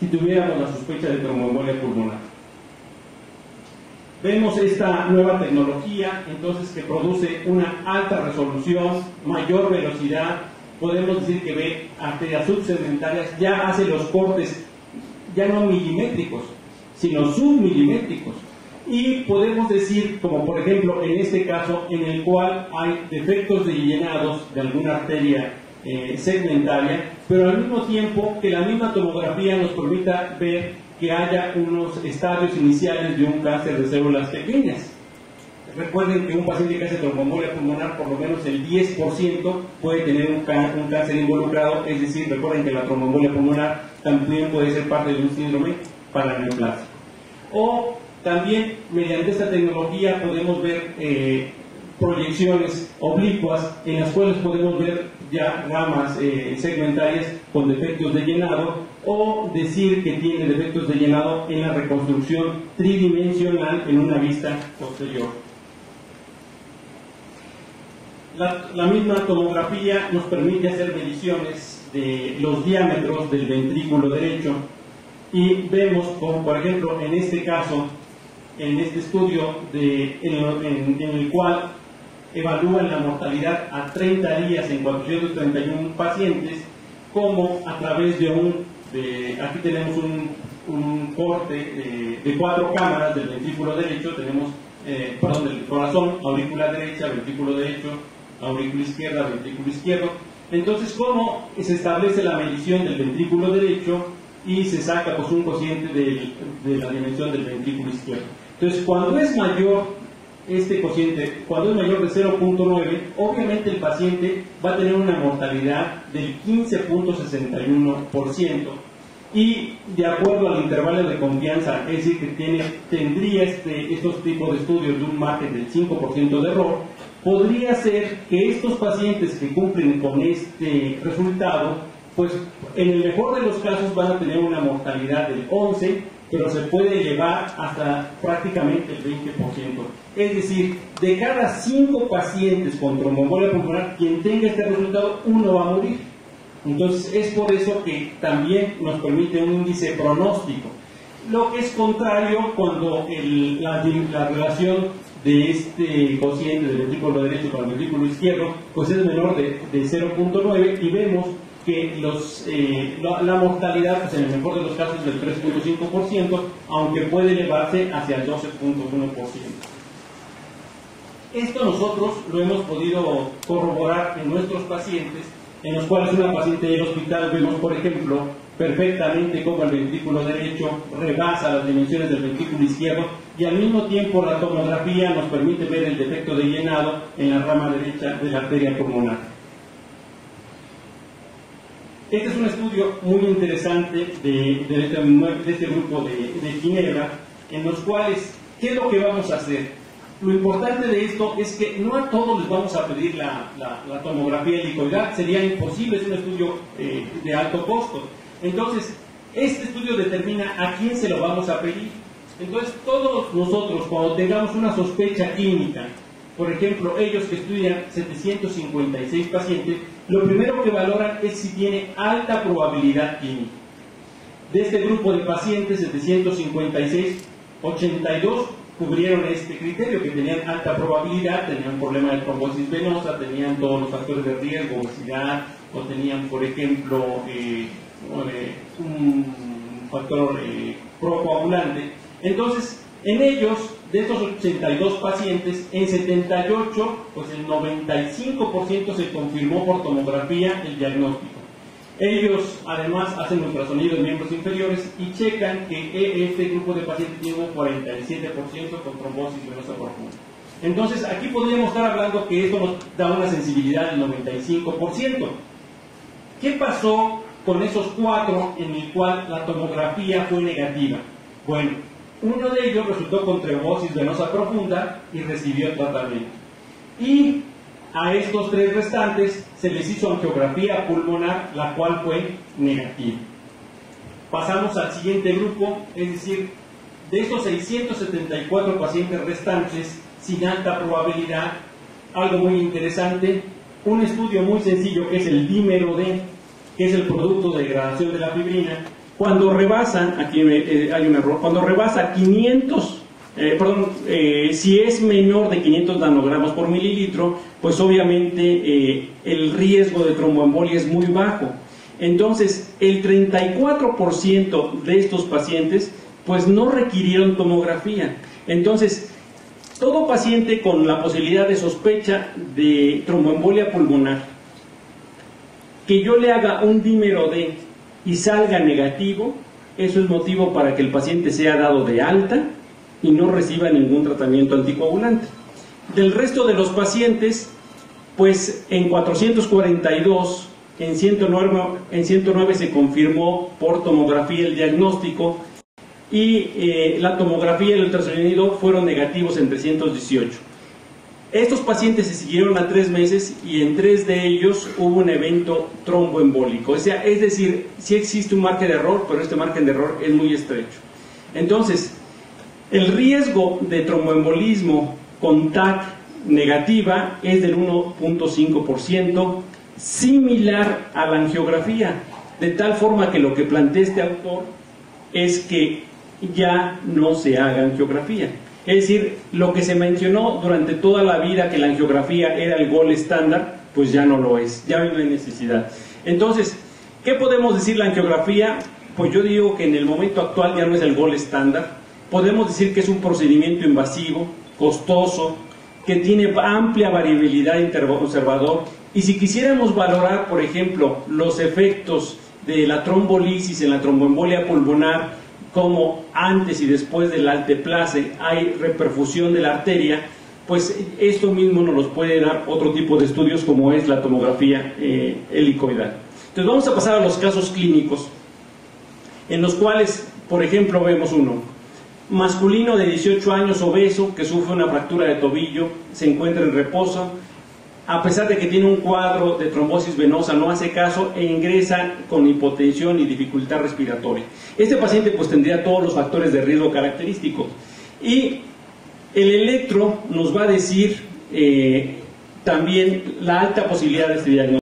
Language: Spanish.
si tuviéramos la sospecha de tromboembolia pulmonar. Vemos esta nueva tecnología, entonces, que produce una alta resolución, mayor velocidad, podemos decir que ve arterias subsegmentarias, ya hace los cortes ya no milimétricos, sino submilimétricos. Y podemos decir, como por ejemplo en este caso, en el cual hay defectos de llenados de alguna arteria eh, segmentaria, pero al mismo tiempo que la misma tomografía nos permita ver que haya unos estadios iniciales de un cáncer de células pequeñas. Recuerden que un paciente que hace tromboembolia pulmonar, por lo menos el 10% puede tener un, cáncer involucrado, es decir, recuerden que la tromboembolia pulmonar también puede ser parte de un síndrome paraneoplásico. O también mediante esta tecnología podemos ver eh, proyecciones oblicuas en las cuales podemos ver ya ramas eh, segmentarias con defectos de llenado o decir que tiene defectos de llenado en la reconstrucción tridimensional en una vista posterior. La, misma tomografía nos permite hacer mediciones de los diámetros del ventrículo derecho y vemos como por ejemplo en este caso, en este estudio de, en, el cual evalúan la mortalidad a 30 días en 431 pacientes, como a través de un, aquí tenemos un, corte de, cuatro cámaras del ventrículo derecho, tenemos, eh, perdón, del corazón, aurícula derecha, ventrículo derecho, aurícula izquierda, ventrículo izquierdo. Entonces, ¿cómo se establece la medición del ventrículo derecho y se saca pues, un cociente de, la dimensión del ventrículo izquierdo? Entonces, cuando es mayor este cociente, cuando es mayor de 0.9, obviamente el paciente va a tener una mortalidad del 15.61% y de acuerdo al intervalo de confianza, es decir, que tiene, tendría este, estos tipos de estudios de un margen del 5% de error, podría ser que estos pacientes que cumplen con este resultado, pues en el mejor de los casos van a tener una mortalidad del 11, pero se puede llevar hasta prácticamente el 20%. Es decir, de cada 5 pacientes con tromboembolia pulmonar, quien tenga este resultado, uno va a morir. Entonces es por eso que también nos permite un índice pronóstico. Lo que es contrario cuando la, la relación de este cociente del ventrículo derecho con el ventrículo izquierdo, pues es menor de, 0.9 y vemos que eh, la, mortalidad, pues en el mejor de los casos, es del 3.5%, aunque puede elevarse hacia el 12.1%. Esto nosotros lo hemos podido corroborar en nuestros pacientes, en los cuales una paciente del hospital vemos, por ejemplo, perfectamente cómo el ventrículo derecho rebasa las dimensiones del ventrículo izquierdo y al mismo tiempo la tomografía nos permite ver el defecto de llenado en la rama derecha de la arteria pulmonar. Este es un estudio muy interesante de, este, grupo de, Ginebra, en los cuales, ¿qué es lo que vamos a hacer? Lo importante de esto es que no a todos les vamos a pedir la, tomografía helicoidal, sería imposible, es un estudio eh, de alto costo. Entonces, este estudio determina a quién se lo vamos a pedir. Entonces, todos nosotros, cuando tengamos una sospecha clínica, por ejemplo, ellos que estudian 756 pacientes, lo primero que valoran es si tiene alta probabilidad clínica. De este grupo de pacientes, 756, 82 cubrieron este criterio, que tenían alta probabilidad, tenían problema de trombosis venosa, tenían todos los factores de riesgo, obesidad, o tenían, por ejemplo, eh, un factor eh, procoagulante. Entonces, en ellos, de estos 82 pacientes, en 78, pues el 95% se confirmó por tomografía el diagnóstico. Ellos además hacen ultrasonido en miembros inferiores y checan que este grupo de pacientes tiene un 47% con trombosis venosa profunda. Entonces aquí podríamos estar hablando que esto nos da una sensibilidad del 95%. ¿Qué pasó con esos cuatro en el cual la tomografía fue negativa. Bueno, uno de ellos resultó con trombosis venosa profunda y recibió tratamiento. Y a estos tres restantes se les hizo angiografía pulmonar, la cual fue negativa. Pasamos al siguiente grupo, es decir, de estos 674 pacientes restantes sin alta probabilidad, algo muy interesante, un estudio muy sencillo que es el dímero D que es el producto de degradación de la fibrina, cuando rebasa, aquí eh, hay un error, cuando rebasa 500, eh, perdón, eh, si es menor de 500 nanogramos por mililitro, pues obviamente el riesgo de tromboembolia es muy bajo. Entonces, el 34% de estos pacientes pues no requirieron tomografía. Entonces, todo paciente con la posibilidad de sospecha de tromboembolia pulmonar, que yo le haga un dímero D y salga negativo, eso es motivo para que el paciente sea dado de alta y no reciba ningún tratamiento anticoagulante. Del resto de los pacientes, pues en 442, en 109, en 109 se confirmó por tomografía el diagnóstico y eh, la tomografía y el ultrasonido fueron negativos en 318. Estos pacientes se siguieron a tres meses y en tres de ellos hubo un evento tromboembólico. Es decir, sí existe un margen de error, pero este margen de error es muy estrecho. Entonces, el riesgo de tromboembolismo con TAC negativa es del 1.5%, similar a la angiografía, de tal forma que lo que plantea este autor es que ya no se haga angiografía. Es decir, lo que se mencionó durante toda la vida que la angiografía era el gol estándar, pues ya no lo es, ya no hay necesidad. Entonces, ¿qué podemos decir la angiografía? Pues yo digo que en el momento actual ya no es el gol estándar. Podemos decir que es un procedimiento invasivo, costoso, que tiene amplia variabilidad interobservador. Y si quisiéramos valorar, por ejemplo, los efectos de la trombolisis en la tromboembolia pulmonar, como antes y después del alteplace hay reperfusión de la arteria, pues esto mismo nos los puede dar otro tipo de estudios como es la tomografía eh, helicoidal. Entonces vamos a pasar a los casos clínicos, en los cuales, por ejemplo, vemos uno, masculino de 18 años obeso que sufre una fractura de tobillo, se encuentra en reposo, a pesar de que tiene un cuadro de trombosis venosa, no hace caso e ingresa con hipotensión y dificultad respiratoria. Este paciente pues tendría todos los factores de riesgo característicos. Y el electro nos va a decir eh, también la alta posibilidad de este diagnóstico.